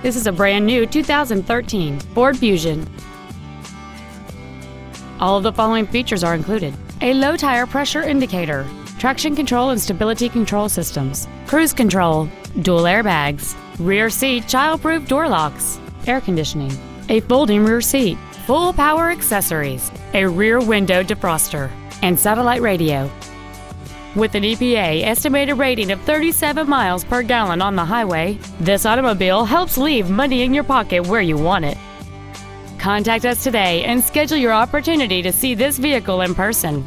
This is a brand new 2013 Ford Fusion. All of the following features are included. A low tire pressure indicator, traction control and stability control systems, cruise control, dual airbags, rear seat child-proof door locks, air conditioning, a folding rear seat, full power accessories, a rear window defroster, and satellite radio. With an EPA estimated rating of 37 miles per gallon on the highway, this automobile helps leave money in your pocket where you want it. Contact us today and schedule your opportunity to see this vehicle in person.